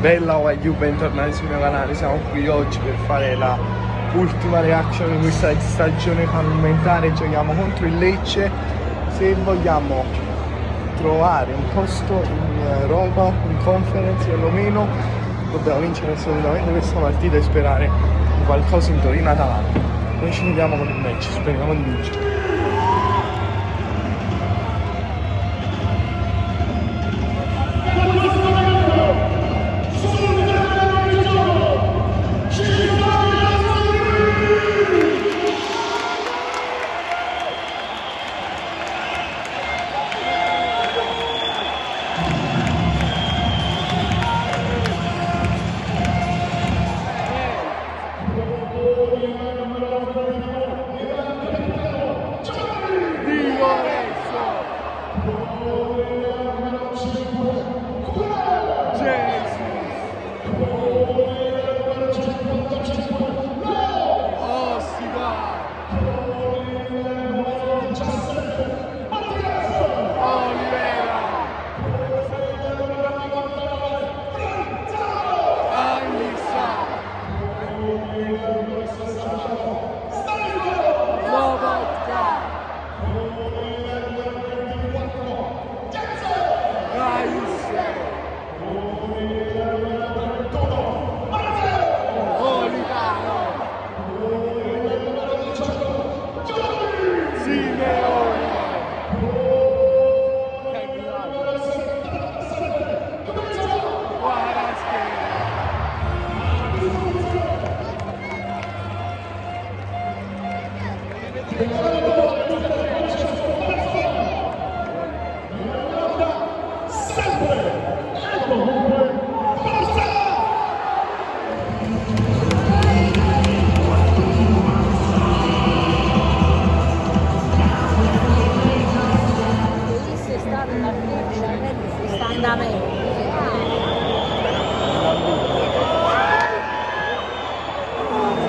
Bella OIU, bentornati sul mio canale, siamo qui oggi per fare la ultima reaction di questa stagione fallimentare, giochiamo contro il Lecce, se vogliamo trovare un posto in Europa, in conference perlomeno, dobbiamo vincere assolutamente questa partita e sperare qualcosa in Torino Atalanta. Noi ci vediamo con il match, speriamo di vincere.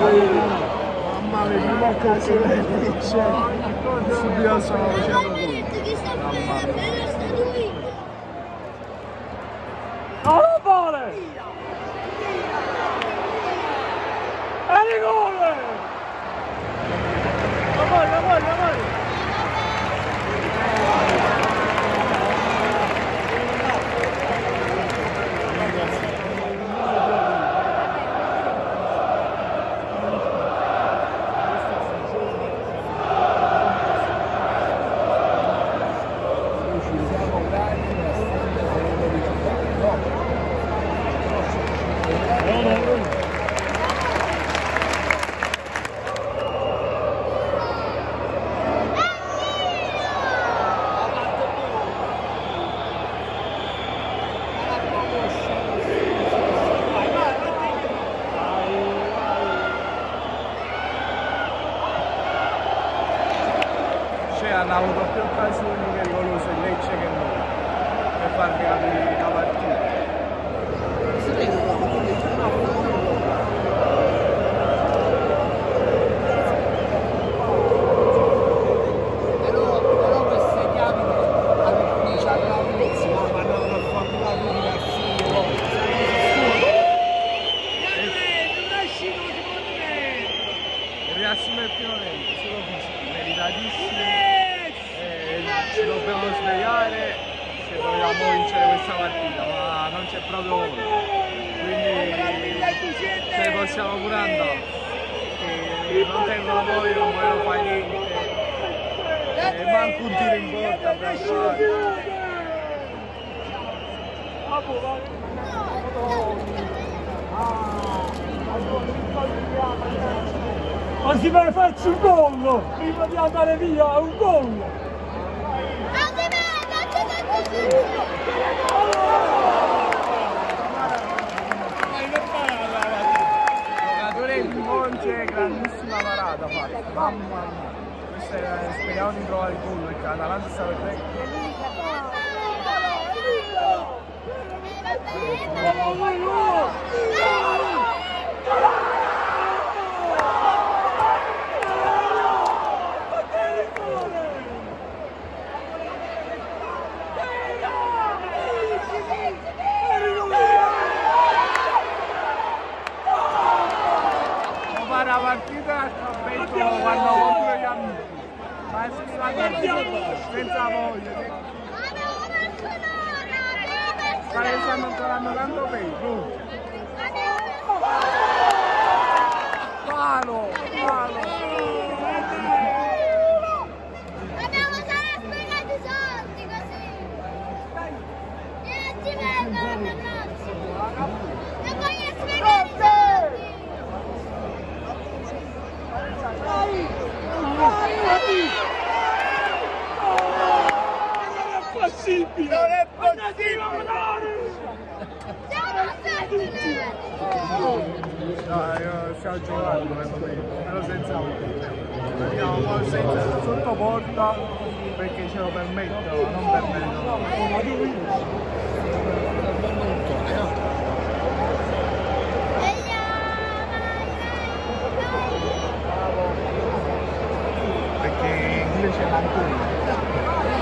Mamma mia, ma cosa è? Cioè, subito sono facendo per farvi capire la partita. Però, però queste chiavi alcuni ci hanno un pezzo, ma hanno fatto di Il riassunto del primo tempo, solo fisico, meritatissimo. E ci dobbiamo svegliare se vogliamo vincere questa partita, ma non c'è proprio modo. Quindi se possiamo pure andare. Che non tengono poi, non vogliono fare niente. E manco un tiro in porta. Ma si faccio un gol! Prima di andare via, un gol! Parata fatta, mamma mia. Questa è, speriamo di trovare il gol perché l'Atalanta sta per te. cuando ¡Palo! Stiamo giocando, però senza Andiamo senza sotto porta perché ce lo permettono, non per merito. Perché invece l'Antonio.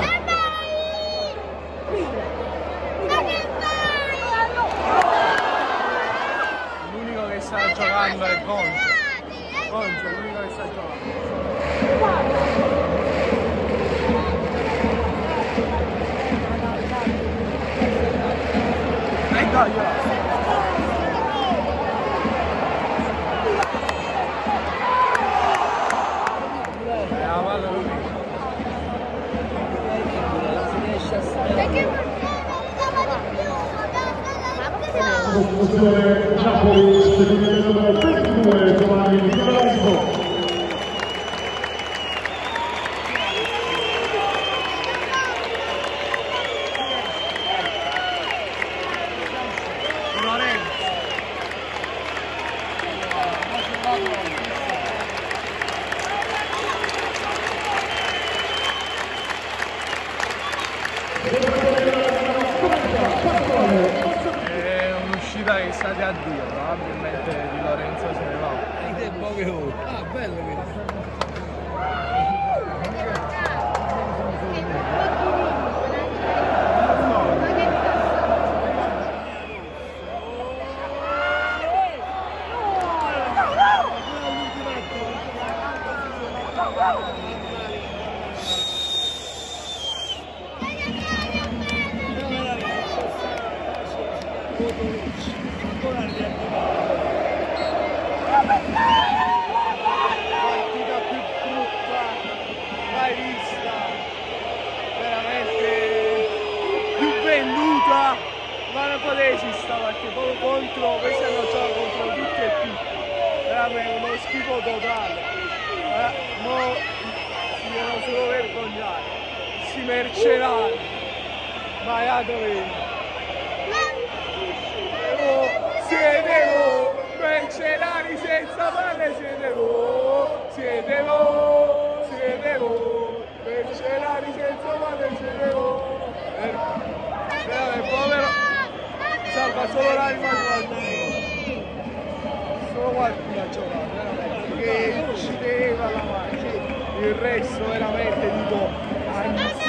E vai! Ma che fai? L'unico che sta giocando è Gonzo. Gonzo è l'unico che sta giocando. E dai, là. Eh, la palla non è. Perché per favore non stava di più? Ma Promozione Napoli, seguito numero 22, Giovanni Giovanni. Lorenzo. È un'uscita che sa di addio, probabilmente di Lorenzo se ne va. Ah, bello che perché proprio contro, questi hanno giocato contro tutti e tutti, veramente uno schifo totale, eh, mo si devono solo vergognare, si mercenari, ma a dove? Siete voi, mercenari senza palle siete voi, siete voi, siete voi, mercenari senza palle siete voi. Eh, salva solo qualcuno, solo qualcuno ha giocato, veramente, che uccideva la macchina, il resto veramente dico,